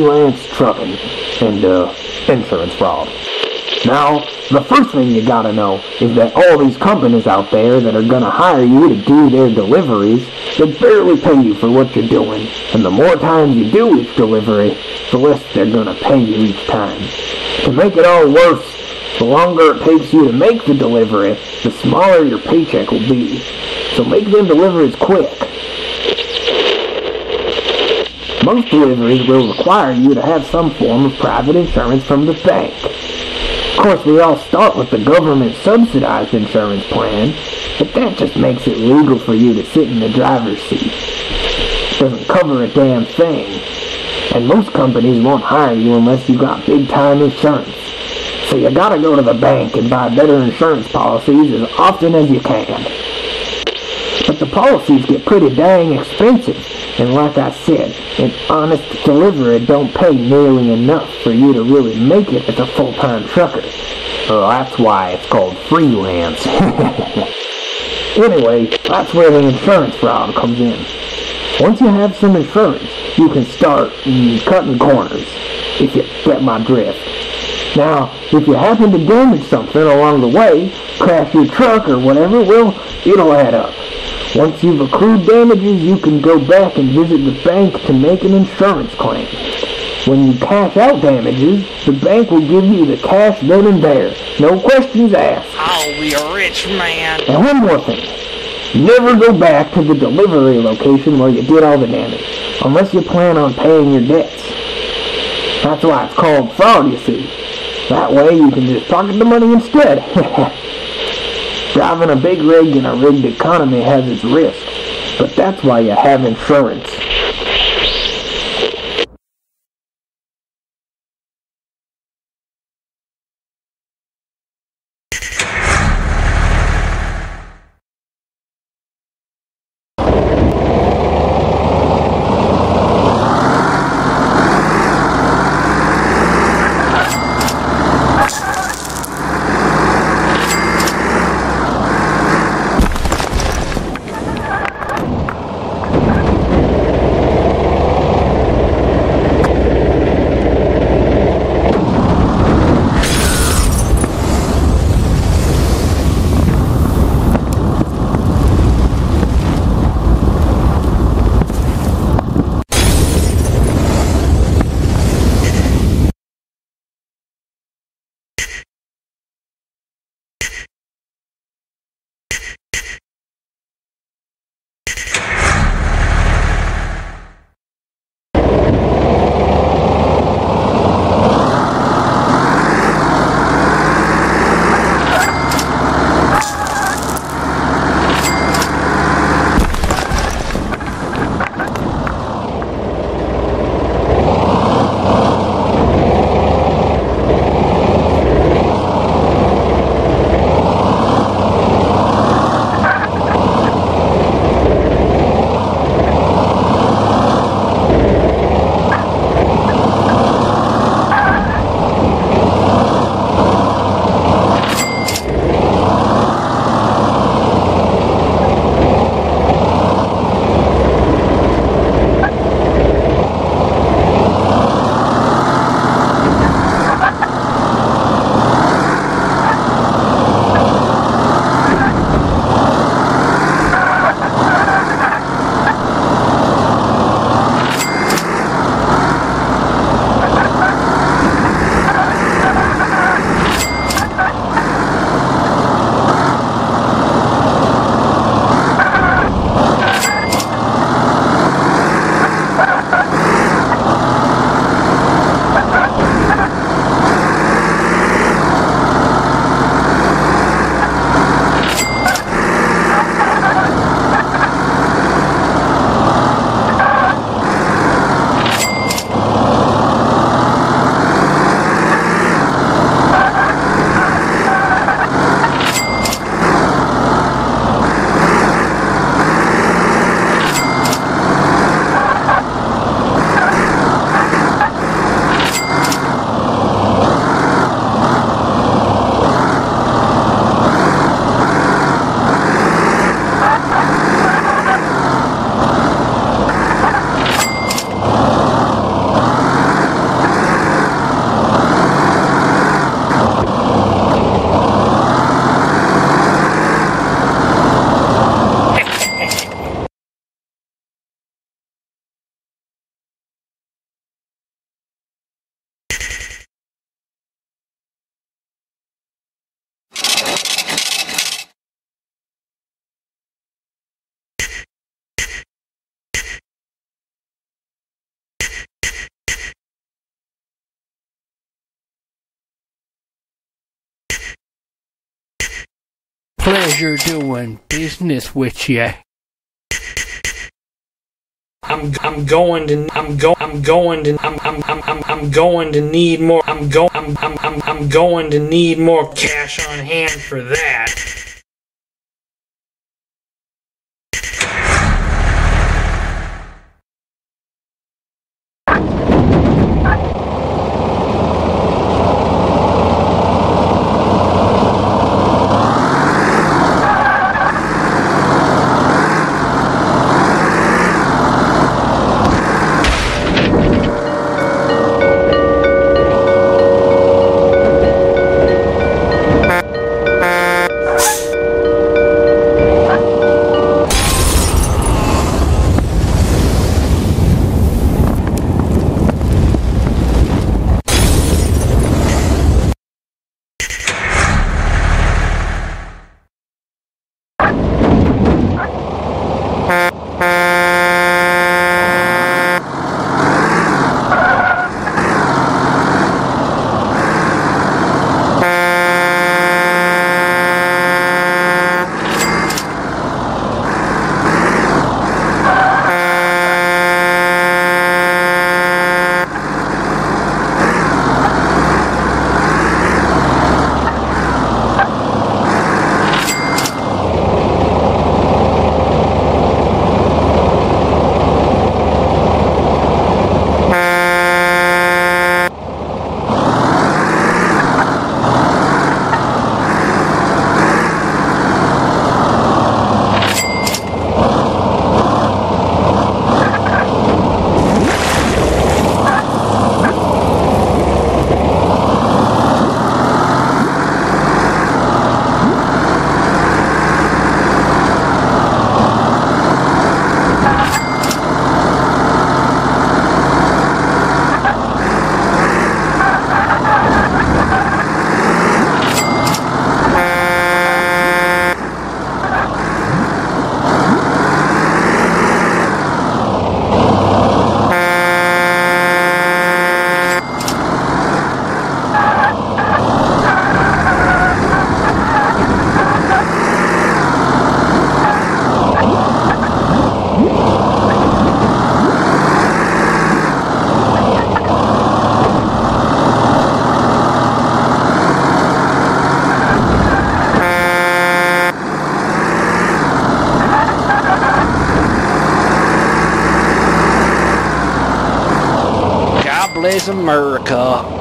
freelance trucking and uh, insurance fraud. Now, the first thing you gotta know is that all these companies out there that are gonna hire you to do their deliveries, they barely pay you for what you're doing. And the more times you do each delivery, the less they're gonna pay you each time. To make it all worse, the longer it takes you to make the delivery, the smaller your paycheck will be. So make them deliveries quick. Most deliveries will require you to have some form of private insurance from the bank. Of course, we all start with the government subsidized insurance plan, but that just makes it legal for you to sit in the driver's seat. Doesn't cover a damn thing. And most companies won't hire you unless you got big time insurance. So you gotta go to the bank and buy better insurance policies as often as you can. But the policies get pretty dang expensive. And like I said, an honest delivery don't pay nearly enough for you to really make it as a full-time trucker. Well, that's why it's called freelance. anyway, that's where the insurance fraud comes in. Once you have some insurance, you can start mm, cutting corners, if you get my drift. Now, if you happen to damage something along the way, crash your truck or whatever, well, it'll add up. Once you've accrued damages, you can go back and visit the bank to make an insurance claim. When you cash out damages, the bank will give you the cash then and there. No questions asked. I'll be a rich man. And one more thing. Never go back to the delivery location where you did all the damage, unless you plan on paying your debts. That's why it's called fraud, you see. That way you can just pocket the money instead. Driving a big rig in a rigged economy has its risks, but that's why you have insurance. Pleasure doing business with you. I'm I'm going to I'm go I'm going to I'm I'm I'm I'm, I'm going to need more I'm go I'm I'm I'm I'm going to need more cash on hand for that. America.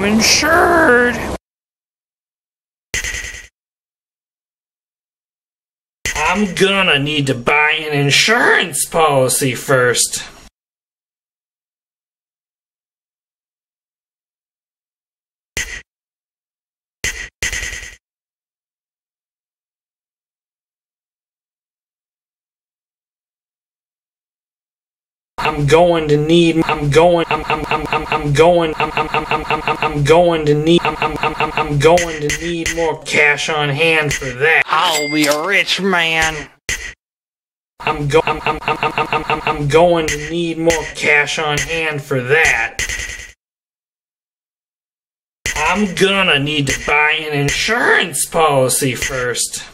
I'm insured. I'm gonna need to buy an insurance policy first. I'm going to need I'm going I'm I'm I'm I'm, I'm going I'm I'm I'm I'm I'm I'm going to need I'm I'm I'm I'm I'm going to need more cash on hand for that. I'll be a rich man. I'm go I'm I'm I'm I'm I'm I'm I'm going to need more cash on hand for that. I'm gonna need to buy an insurance policy first.